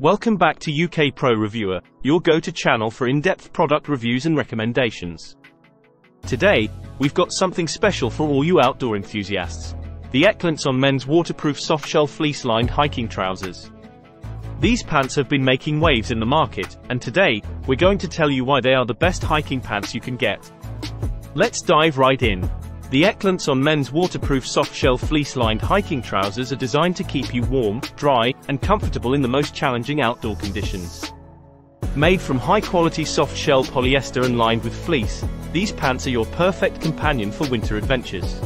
Welcome back to UK Pro Reviewer, your go-to channel for in-depth product reviews and recommendations. Today, we've got something special for all you outdoor enthusiasts. The EKLENTSON men's waterproof softshell fleece-lined hiking trousers. These pants have been making waves in the market, and today, we're going to tell you why they are the best hiking pants you can get. Let's dive right in. The EKLENTSON men's waterproof softshell fleece-lined hiking trousers are designed to keep you warm, dry, and comfortable in the most challenging outdoor conditions. Made from high-quality soft-shell polyester and lined with fleece, these pants are your perfect companion for winter adventures.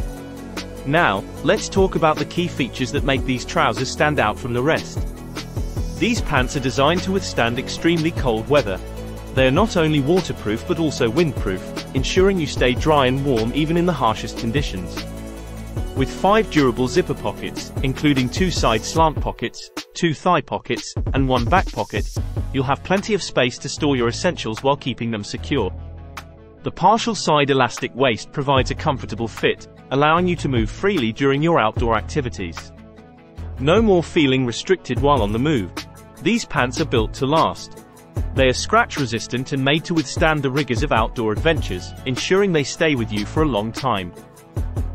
Now, let's talk about the key features that make these trousers stand out from the rest. These pants are designed to withstand extremely cold weather, they are not only waterproof but also windproof, ensuring you stay dry and warm even in the harshest conditions. With five durable zipper pockets, including two side slant pockets, two thigh pockets, and one back pocket, you'll have plenty of space to store your essentials while keeping them secure. The partial side elastic waist provides a comfortable fit, allowing you to move freely during your outdoor activities. No more feeling restricted while on the move. These pants are built to last, they are scratch resistant and made to withstand the rigors of outdoor adventures, ensuring they stay with you for a long time.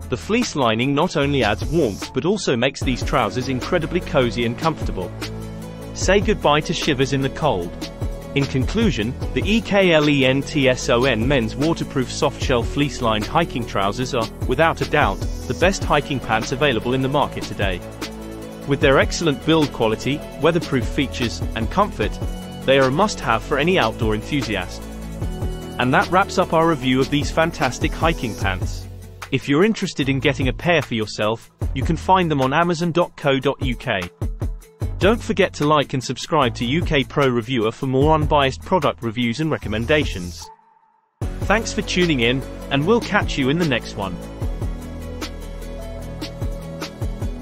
The fleece lining not only adds warmth but also makes these trousers incredibly cozy and comfortable. Say goodbye to shivers in the cold. In conclusion, the EKLENTSON men's waterproof softshell fleece-lined hiking trousers are, without a doubt, the best hiking pants available in the market today. With their excellent build quality, weatherproof features, and comfort, they are a must-have for any outdoor enthusiast. And that wraps up our review of these fantastic hiking pants. If you're interested in getting a pair for yourself, you can find them on amazon.co.uk. Don't forget to like and subscribe to UK Pro Reviewer for more unbiased product reviews and recommendations. Thanks for tuning in, and we'll catch you in the next one.